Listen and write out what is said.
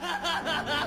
ha ha ha ha